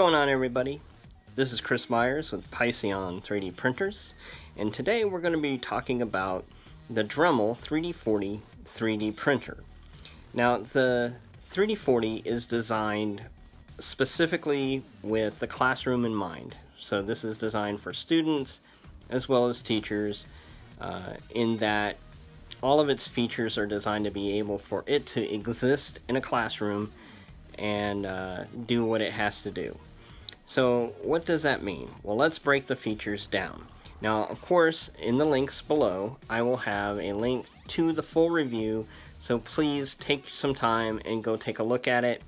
going on everybody? This is Chris Myers with Piscion 3D printers and today we're going to be talking about the Dremel 3D40 3D printer. Now the 3D40 is designed specifically with the classroom in mind. So this is designed for students as well as teachers uh, in that all of its features are designed to be able for it to exist in a classroom and uh, do what it has to do. So what does that mean? Well, let's break the features down. Now, of course, in the links below, I will have a link to the full review, so please take some time and go take a look at it.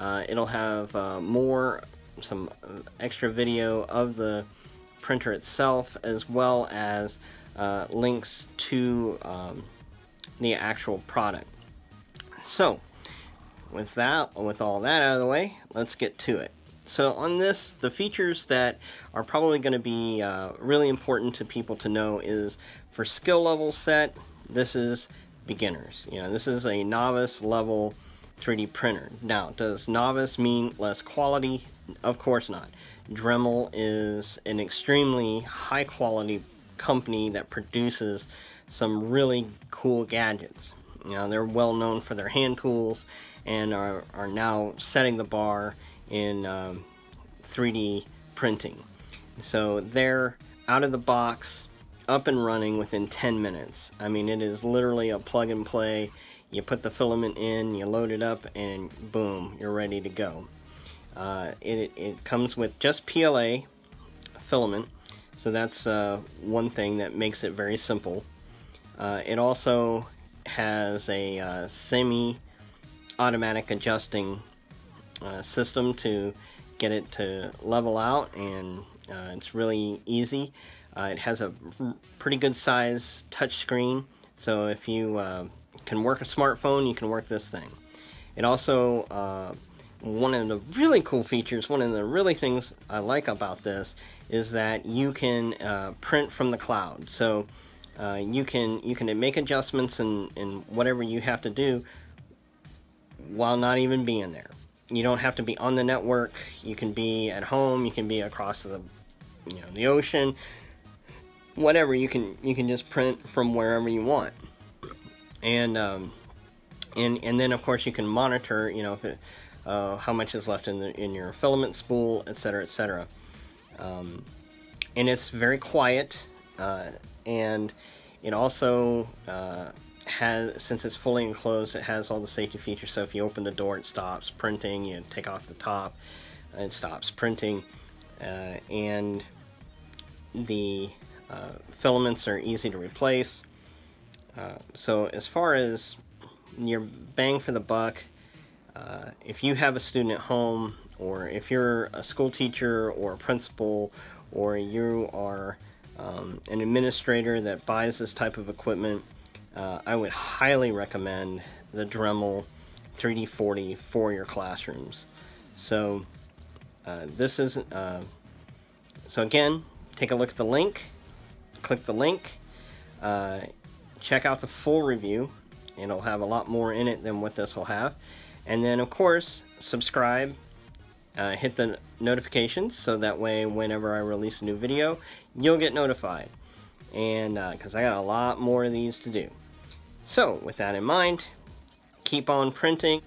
Uh, it'll have uh, more, some extra video of the printer itself, as well as uh, links to um, the actual product. So, with that, with all that out of the way, let's get to it. So on this, the features that are probably going to be uh, really important to people to know is for skill level set, this is beginners. You know, this is a novice level 3D printer. Now, does novice mean less quality? Of course not. Dremel is an extremely high quality company that produces some really cool gadgets. You know, they're well known for their hand tools and are, are now setting the bar in um, 3D printing. So they're out of the box, up and running within 10 minutes. I mean, it is literally a plug and play. You put the filament in, you load it up, and boom, you're ready to go. Uh, it, it comes with just PLA filament, so that's uh, one thing that makes it very simple. Uh, it also has a uh, semi-automatic adjusting uh, system to get it to level out, and uh, it's really easy. Uh, it has a pretty good size touch screen, so if you uh, can work a smartphone, you can work this thing. It also one of the really cool features, one of the really things I like about this is that you can uh, print from the cloud. So uh, you can you can make adjustments and whatever you have to do while not even being there. You don't have to be on the network. You can be at home. You can be across the you know the ocean. Whatever you can you can just print from wherever you want. And um, and and then of course you can monitor you know it, uh, how much is left in the in your filament spool, etc., etc. Um, and it's very quiet, uh, and it also uh, has, since it's fully enclosed, it has all the safety features. So if you open the door, it stops printing. You take off the top, it stops printing, uh, and the uh, filaments are easy to replace. Uh, so as far as your bang for the buck, uh, if you have a student at home, or if you're a school teacher or a principal, or you are um, an administrator that buys this type of equipment, uh, I would highly recommend the Dremel 3D40 for your classrooms. So uh, this is, uh, so again, take a look at the link, click the link, uh, check out the full review. It'll have a lot more in it than what this will have. And then, of course, subscribe, uh, hit the notifications so that way whenever I release a new video, you'll get notified. And because uh, I got a lot more of these to do. So, with that in mind, keep on printing.